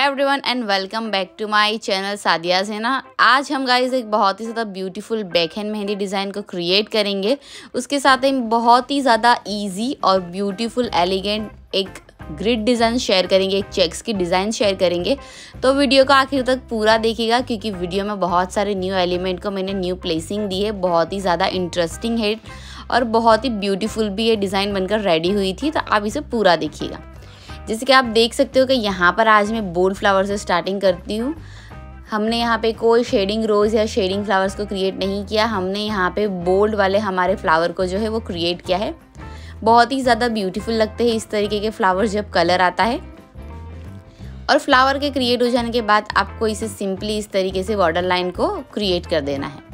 Hi everyone and welcome back to my channel Sadia Sena आज हम guys एक बहुत ही ज़्यादा beautiful back hand mehndi design को क्रिएट करेंगे। उसके साथ ही बहुत ही ज़्यादा इजी और ब्यूटीफुल एलिगेंट एक ग्रिड डिज़ाइन शेयर करेंगे, एक चेक्स की डिज़ाइन शेयर करेंगे। तो वीडियो को आखिर तक पूरा देखिएगा क्योंकि वीडियो में बहुत सारे न्यू एलिमेंट को मैंने न्यू प्लेसिंग दी है। बहुत ही ज़्यादा इंटरेस्टिंग है और बहुत ही ब्यूटीफुल भी ये डिज़ाइन बनकर रेडी हुई थी। तो आप इसे पूरा देखिएगा। जैसे कि आप देख सकते हो कि यहाँ पर आज मैं बोल्ड फ्लावर से स्टार्टिंग करती हूँ। हमने यहाँ पे कोई शेडिंग रोज़ या शेडिंग फ्लावर्स को क्रिएट नहीं किया। हमने यहाँ पे बोल्ड वाले हमारे फ्लावर को जो है वो क्रिएट किया है। बहुत ही ज़्यादा ब्यूटीफुल लगते हैं इस तरीके के फ्लावर्स जब कलर आता है। और फ्लावर के क्रिएट हो जाने के बाद आपको इसे सिंपली इस तरीके से बॉर्डर लाइन को क्रिएट कर देना है।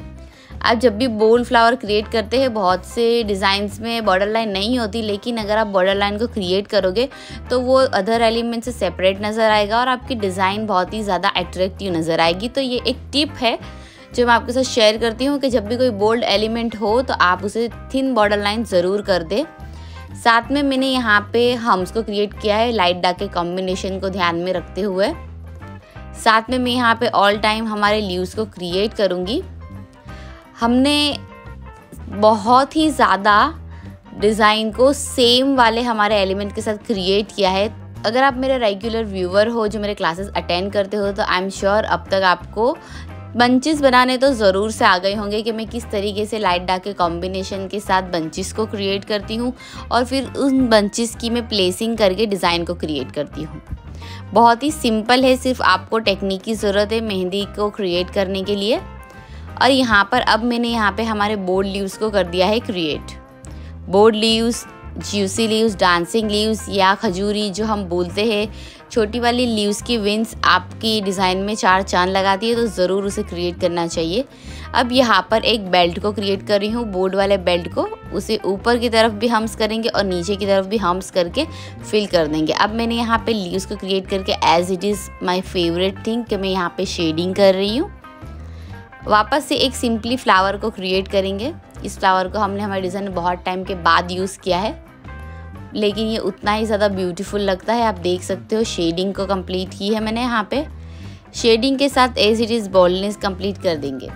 आप जब भी बोल फ्लावर क्रिएट करते हैं, बहुत से डिज़ाइंस में बॉर्डर लाइन नहीं होती, लेकिन अगर आप बॉर्डर लाइन को क्रिएट करोगे तो वो अदर एलिमेंट से सेपरेट नज़र आएगा और आपकी डिज़ाइन बहुत ही ज़्यादा अट्रैक्टिव नज़र आएगी। तो ये एक टिप है, जो मैं आपके साथ शेयर करती हूँ कि जब भी कोई बोल्ड एलिमेंट हो तो आप उसे थिन बॉर्डर लाइन ज़रूर कर दें। साथ में मैंने यहाँ पे हम्स को क्रिएट किया है लाइट डार्क के कॉम्बिनेशन को ध्यान में रखते हुए। साथ में मैं यहाँ पे ऑल टाइम हमारे लीव्स को क्रिएट करूँगी। हमने बहुत ही ज़्यादा डिज़ाइन को सेम वाले हमारे एलिमेंट के साथ क्रिएट किया है। अगर आप मेरे रेगुलर व्यूवर हो, जो मेरे क्लासेस अटेंड करते हो तो आई एम श्योर अब तक आपको बंचिस बनाने तो ज़रूर से आ गए होंगे कि मैं किस तरीके से लाइट डार्क के कॉम्बिनेशन के साथ बंचिस को क्रिएट करती हूँ और फिर उन बंचिस की मैं प्लेसिंग करके डिज़ाइन को क्रिएट करती हूँ। बहुत ही सिंपल है, सिर्फ़ आपको टेक्निक की ज़रूरत है मेहंदी को क्रिएट करने के लिए। और यहाँ पर अब मैंने यहाँ पे हमारे बोर्ड लीव्स को कर दिया है create bold leaves juicy leaves dancing leaves या खजूरी जो हम बोलते हैं, छोटी वाली लीव्स की विंस आपकी डिज़ाइन में चार चाँद लगाती है तो ज़रूर उसे क्रिएट करना चाहिए। अब यहाँ पर एक बेल्ट को क्रिएट कर रही हूँ बोर्ड वाले बेल्ट को। उसे ऊपर की तरफ़ भी हम्स करेंगे और नीचे की तरफ़ भी हम्स करके फिल कर देंगे। अब मैंने यहाँ पे लीव्स को क्रिएट करके as it is my favourite thing कि मैं यहाँ पे शेडिंग कर रही हूँ। वापस से एक सिंपली फ्लावर को क्रिएट करेंगे। इस फ्लावर को हमने हमारे डिज़ाइन में बहुत टाइम के बाद यूज़ किया है। लेकिन ये उतना ही ज़्यादा ब्यूटीफुल लगता है, आप देख सकते हो शेडिंग को कंप्लीट की है मैंने यहाँ पे। शेडिंग के साथ as it is boldness complete कर देंगे।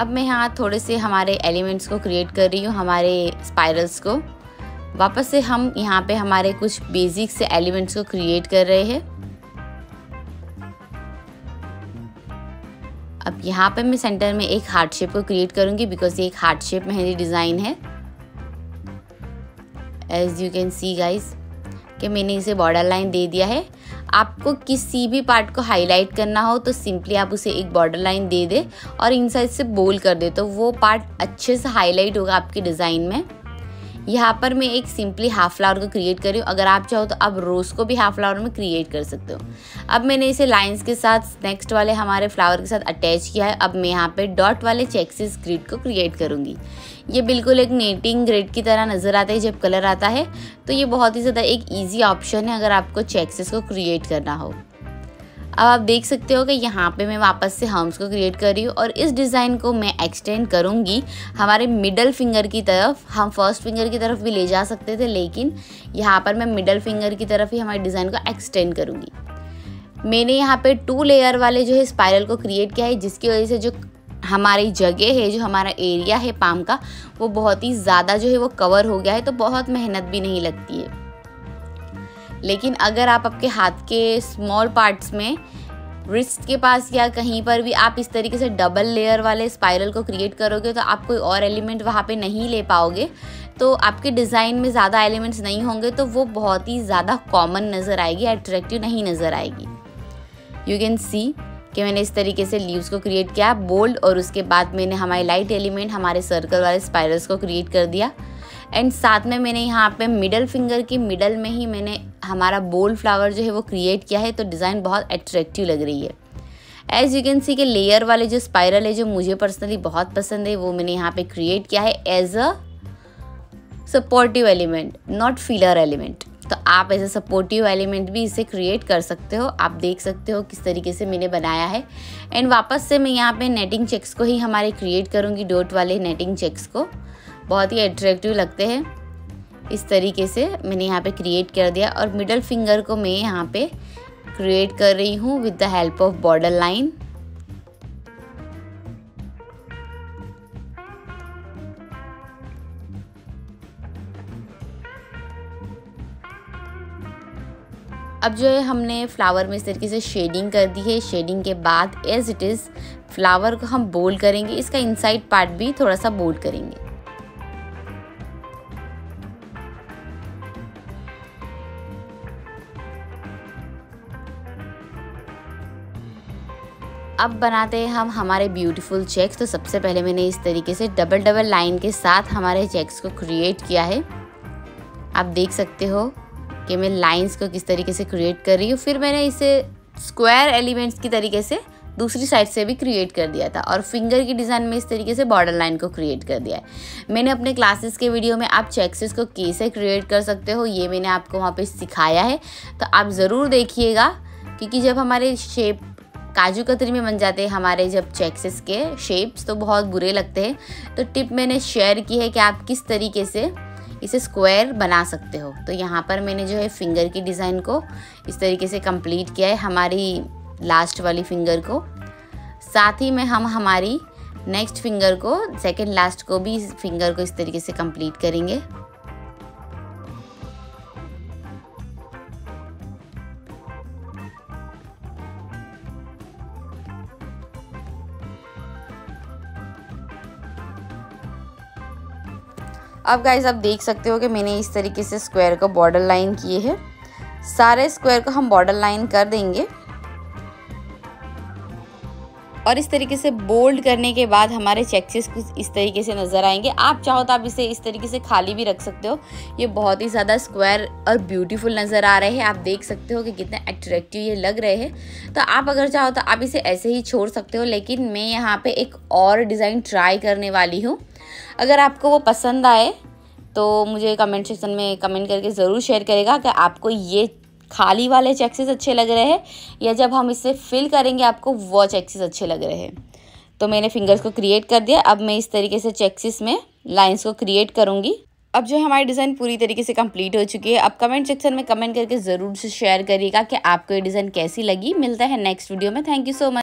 अब मैं यहाँ थोड़े से हमारे एलिमेंट्स को क्रिएट कर रही हूँ, हमारे स्पाइरल्स को। वापस से हम यहाँ पे हमारे कुछ बेसिक से एलिमेंट्स को क्रिएट कर रहे हैं। अब यहाँ पे मैं सेंटर में एक हार्ट शेप को क्रिएट करूँगी बिकॉज़ ये एक हार्ट शेप मेहंदी डिज़ाइन है। As you can see guys कि मैंने इसे बॉर्डर लाइन दे दिया है। आपको किसी भी पार्ट को हाईलाइट करना हो तो सिंपली आप उसे एक बॉर्डर लाइन दे दे और इन से बोल कर दे तो वो पार्ट अच्छे से हाईलाइट होगा आपके डिज़ाइन में। यहाँ पर मैं एक सिंपली हाफ़ फ्लावर को क्रिएट कर रही हूँ। अगर आप चाहो तो आप रोज़ को भी हाफ़ फ्लावर में क्रिएट कर सकते हो। अब मैंने इसे लाइंस के साथ नेक्स्ट वाले हमारे फ्लावर के साथ अटैच किया है। अब मैं यहाँ पे डॉट वाले चेक्सिस ग्रिड को क्रिएट करूँगी। ये बिल्कुल एक नेटिंग ग्रिड की तरह नज़र आता है। जब कलर आता है तो ये बहुत ही ज़्यादा एक ईजी ऑप्शन है अगर आपको चेक्सिस को क्रिएट करना हो। अब आप देख सकते हो कि यहाँ पे मैं वापस से हम्स को क्रिएट कर रही हूँ और इस डिज़ाइन को मैं एक्सटेंड करूँगी। हमारे मिडल फिंगर की तरफ़, हम फ़र्स्ट फिंगर की तरफ़ भी ले जा सकते थे, लेकिन यहाँ पर मैं मिडल फिंगर की तरफ़ ही हमारे डिज़ाइन को एक्सटेंड करूँगी। मैंने यहाँ पे टू लेयर वाले जो है स्पायरल को क्रिएट किया है, जिसकी वजह से जो हमारी जगह है, जो हमारा एरिया है पाम का, वो बहुत ही ज़्यादा जो है वो कवर हो गया है तो बहुत मेहनत भी नहीं लगती है। लेकिन अगर आप आपके हाथ के स्मॉल पार्ट्स में रिस्ट के पास या कहीं पर भी आप इस तरीके से डबल लेयर वाले स्पाइरल को क्रिएट करोगे तो आप कोई और एलिमेंट वहाँ पे नहीं ले पाओगे। तो आपके डिज़ाइन में ज़्यादा एलिमेंट्स नहीं होंगे तो वो बहुत ही ज़्यादा कॉमन नज़र आएगी अट्रैक्टिव नहीं नज़र आएगी। यू कैन सी कि मैंने इस तरीके से लीव्स को क्रिएट किया बोल्ड और उसके बाद मैंने हमारे लाइट एलिमेंट हमारे सर्कल वाले स्पाइरल्स को क्रिएट कर दिया। एंड साथ में मैंने यहाँ पे मिडल फिंगर की मिडल में ही मैंने हमारा बोल्ड फ्लावर जो है वो क्रिएट किया है तो डिज़ाइन बहुत अट्रैक्टिव लग रही है। एज यू कैन सी के लेयर वाले जो स्पाइरल है, जो मुझे पर्सनली बहुत पसंद है, वो मैंने यहाँ पे क्रिएट किया है as a supportive element not filler element तो आप ऐसे सपोर्टिव एलिमेंट भी इसे क्रिएट कर सकते हो। आप देख सकते हो किस तरीके से मैंने बनाया है। एंड वापस से मैं यहाँ पे नेटिंग चेक्स को ही हमारे क्रिएट करूँगी डोट वाले नेटिंग चेक्स को। बहुत ही अट्रैक्टिव लगते हैं। इस तरीके से मैंने यहाँ पे क्रिएट कर दिया और मिडल फिंगर को मैं यहाँ पे क्रिएट कर रही हूँ with the help of border line अब जो है हमने फ्लावर में इस तरीके से शेडिंग कर दी है। शेडिंग के बाद एज इट इज़ फ्लावर को हम बोल्ड करेंगे। इसका इनसाइड पार्ट भी थोड़ा सा बोल्ड करेंगे। अब बनाते हैं हम हमारे ब्यूटीफुल चेक्स तो सबसे पहले मैंने इस तरीके से डबल डबल लाइन के साथ हमारे चेक्स को क्रिएट किया है। आप देख सकते हो कि मैं लाइंस को किस तरीके से क्रिएट कर रही हूँ। फिर मैंने इसे स्क्वायर एलिमेंट्स की तरीके से दूसरी साइड से भी क्रिएट कर दिया था और फिंगर की डिज़ाइन में इस तरीके से बॉर्डर लाइन को क्रिएट कर दिया है। मैंने अपने क्लासेस के वीडियो में आप चेक्सेस को कैसे क्रिएट कर सकते हो, ये मैंने आपको वहाँ पे सिखाया है। तो आप ज़रूर देखिएगा, क्योंकि जब हमारे शेप काजू कतरी में बन जाते हैं हमारे जब चेक्सेस के शेप्स तो बहुत बुरे लगते हैं। तो टिप मैंने शेयर की है कि आप किस तरीके से इसे स्क्वायर बना सकते हो। तो यहाँ पर मैंने जो है फिंगर की डिज़ाइन को इस तरीके से कंप्लीट किया है हमारी लास्ट वाली फिंगर को। साथ ही में हम हमारी नेक्स्ट फिंगर को सेकेंड लास्ट को भी फिंगर को इस तरीके से कंप्लीट करेंगे। अब गाइज़ आप देख सकते हो कि मैंने इस तरीके से स्क्वायर का बॉर्डर लाइन किए हैं। सारे स्क्वायर को हम बॉर्डर लाइन कर देंगे। और इस तरीके से बोल्ड करने के बाद हमारे चेक्सेस कुछ इस तरीके से नज़र आएँगे। आप चाहो तो आप इसे इस तरीके से खाली भी रख सकते हो। ये बहुत ही ज़्यादा स्क्वायर और ब्यूटीफुल नज़र आ रहे हैं। आप देख सकते हो कि कितने अट्रैक्टिव ये लग रहे हैं। तो आप अगर चाहो तो आप इसे ऐसे ही छोड़ सकते हो, लेकिन मैं यहाँ पर एक और डिज़ाइन ट्राई करने वाली हूँ। अगर आपको वो पसंद आए तो मुझे कमेंट सेक्शन में कमेंट करके ज़रूर शेयर करेगा कि आपको ये खाली वाले चेक्सेस अच्छे लग रहे हैं, या जब हम इसे फिल करेंगे, आपको वो चेक्सेस अच्छे लग रहे हैं। तो मैंने फिंगर्स को क्रिएट कर दिया। अब मैं इस तरीके से चेक्सिस में लाइंस को क्रिएट करूँगी। अब जो हमारी डिज़ाइन पूरी तरीके से कंप्लीट हो चुकी है अब कमेंट सेक्शन में कमेंट करके ज़रूर से शेयर करिएगा कि आपको ये डिज़ाइन कैसी लगी। मिलता है नेक्स्ट वीडियो में। Thank you so much